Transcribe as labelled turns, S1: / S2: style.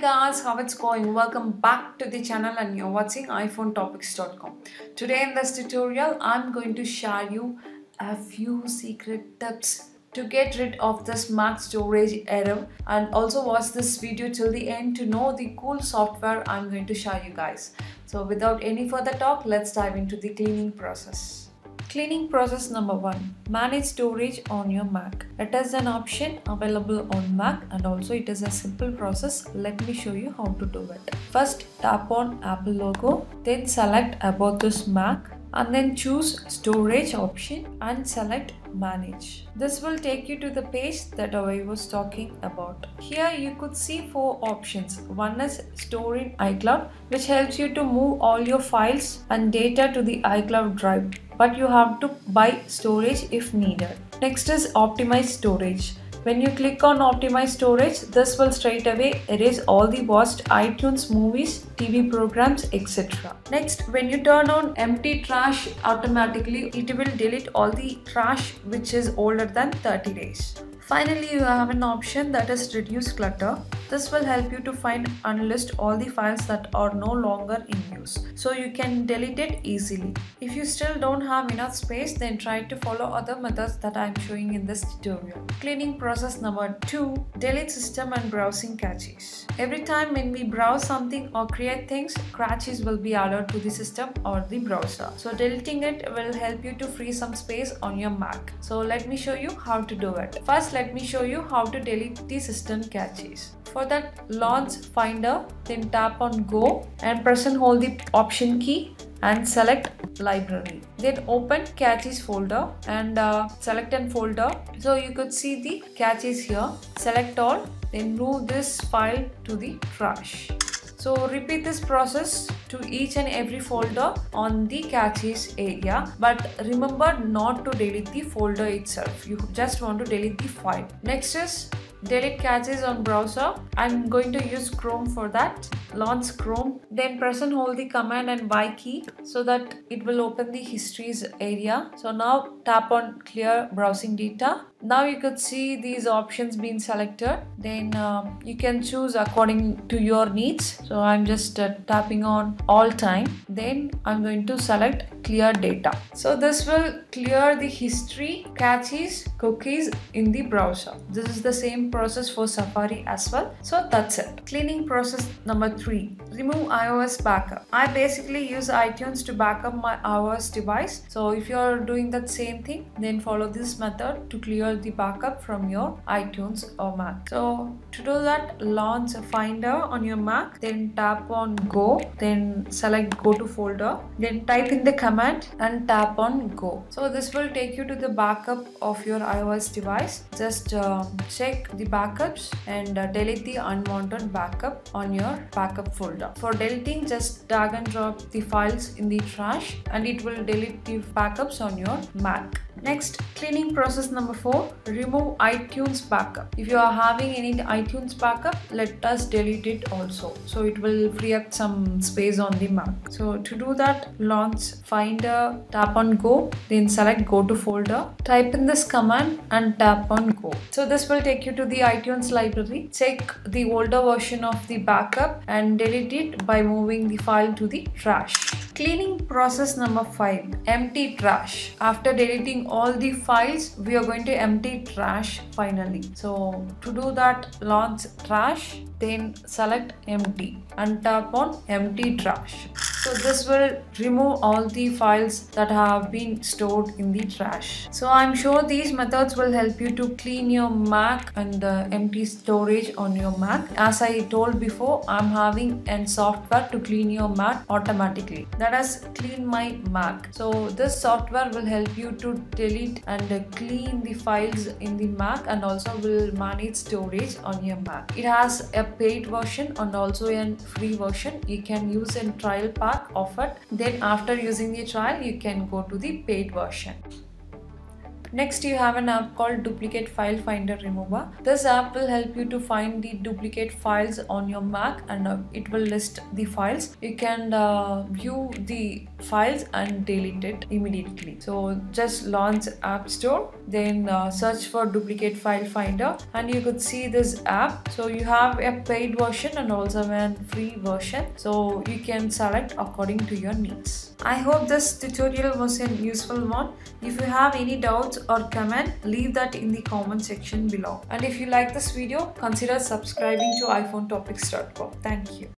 S1: guys, how it's going? Welcome back to the channel and you're watching iPhoneTopics.com. Today in this tutorial, I'm going to share you a few secret tips to get rid of this Mac storage error and also watch this video till the end to know the cool software I'm going to show you guys. So without any further talk, let's dive into the cleaning process. Cleaning process number one manage storage on your Mac. It is an option available on Mac and also it is a simple process. Let me show you how to do it. First tap on Apple logo, then select about this Mac and then choose storage option and select manage. This will take you to the page that I was talking about. Here you could see four options. One is store in iCloud which helps you to move all your files and data to the iCloud drive but you have to buy storage if needed. Next is optimize storage. When you click on optimize storage, this will straight away erase all the watched iTunes movies, TV programs, etc. Next, when you turn on empty trash automatically, it will delete all the trash which is older than 30 days. Finally, you have an option that is reduce clutter. This will help you to find and list all the files that are no longer in use. So you can delete it easily. If you still don't have enough space, then try to follow other methods that I am showing in this tutorial. Cleaning process number 2. Delete system and browsing caches. Every time when we browse something or create things, caches will be added to the system or the browser. So deleting it will help you to free some space on your Mac. So let me show you how to do it. First, let me show you how to delete the system caches. For that launch finder, then tap on go and press and hold the option key and select library. Then open caches folder and uh, select an folder. So you could see the caches here. Select all then move this file to the trash so repeat this process to each and every folder on the caches area. But remember not to delete the folder itself. You just want to delete the file. Next is delete caches on browser. I'm going to use chrome for that. Launch chrome. Then press and hold the command and y key so that it will open the histories area. So now tap on clear browsing data now you could see these options being selected. Then um, you can choose according to your needs. So i'm just uh, tapping on all time. Then i'm going to select clear data. So this will clear the history caches cookies in the browser. This is the same process for safari as well. So that's it. Cleaning process number three. Remove ios backup. I basically use itunes to backup my ios device. So if you're doing that same thing then follow this method to clear the backup from your iTunes or Mac. So to do that launch Finder on your Mac then tap on go then select go to folder then type in the command and tap on go. So this will take you to the backup of your iOS device. Just uh, check the backups and uh, delete the unwanted backup on your backup folder. For deleting just drag and drop the files in the trash and it will delete the backups on your Mac. Next, cleaning process number four, remove iTunes backup. If you are having any iTunes backup, let us delete it also. So it will free up some space on the Mac. So to do that, launch Finder, tap on go, then select go to folder, type in this command and tap on go. So this will take you to the iTunes library. Check the older version of the backup and delete it by moving the file to the trash. Cleaning process number 5 Empty trash. After deleting all the files, we are going to empty trash finally. So to do that, launch trash, then select empty and tap on empty trash. So this will remove all the files that have been stored in the trash. So I'm sure these methods will help you to clean your Mac and the empty storage on your Mac. As I told before, I'm having a software to clean your Mac automatically. That is Clean My Mac. So this software will help you to delete and clean the files in the Mac and also will manage storage on your Mac. It has a paid version and also a free version. You can use a trial pack of it then after using the trial you can go to the paid version Next, you have an app called Duplicate File Finder Remover. This app will help you to find the duplicate files on your Mac and uh, it will list the files. You can uh, view the files and delete it immediately. So just launch app store then uh, search for duplicate file finder and you could see this app. So you have a paid version and also a free version. So you can select according to your needs. I hope this tutorial was a useful one. If you have any doubts or comment leave that in the comment section below. And if you like this video consider subscribing to iphoneTopics.com thank you